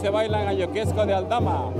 se baila en Ayoquesco de Aldama.